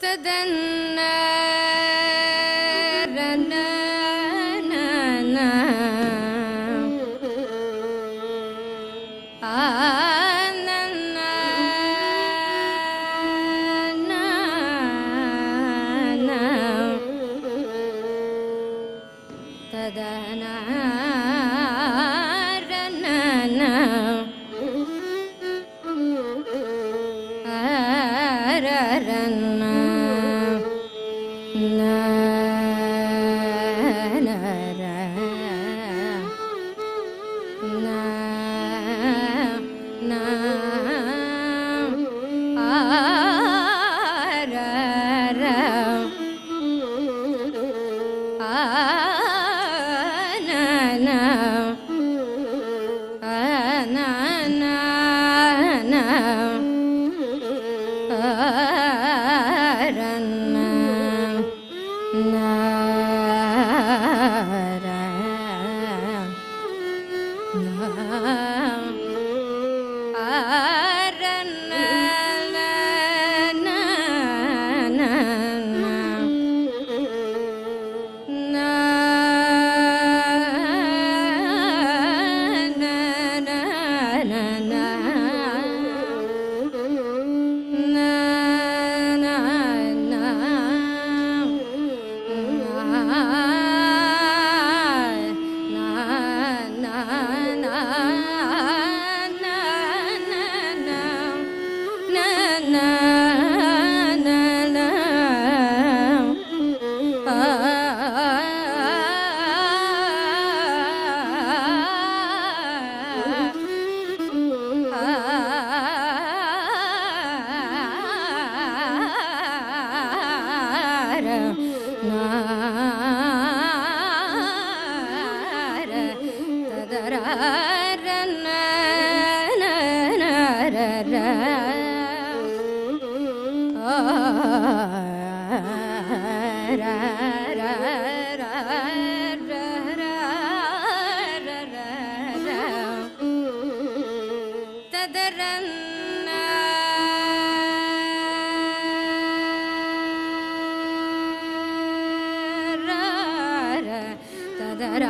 تدنى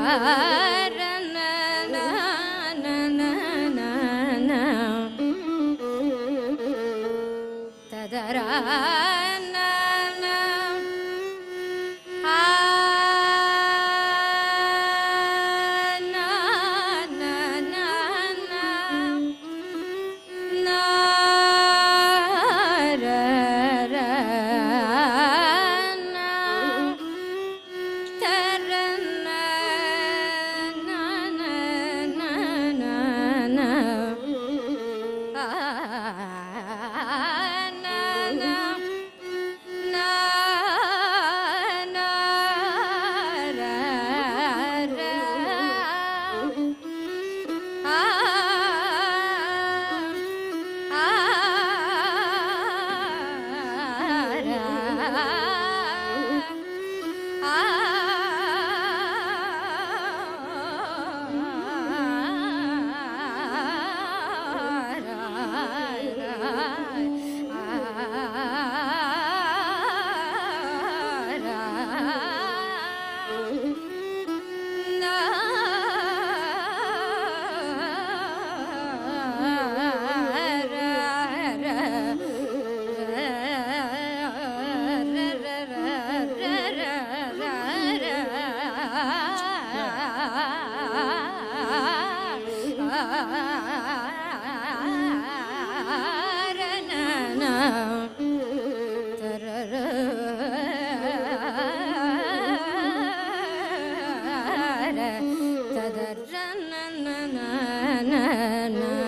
唉唉 da da da na na na na.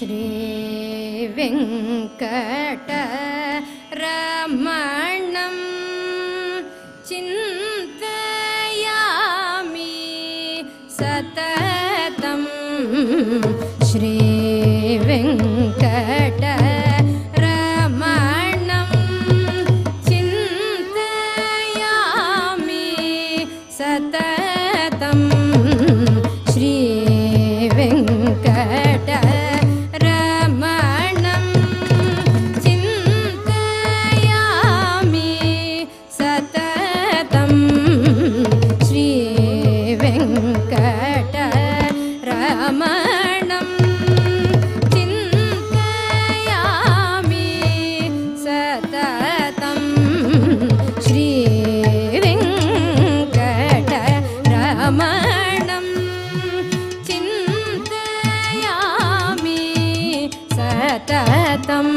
श्रीवेङ्कटरमणं चिन्तयामि सततं श्रीवेङ्कटरमणं सततम्